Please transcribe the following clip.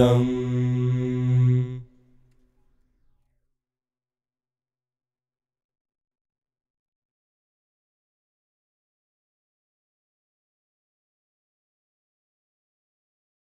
dum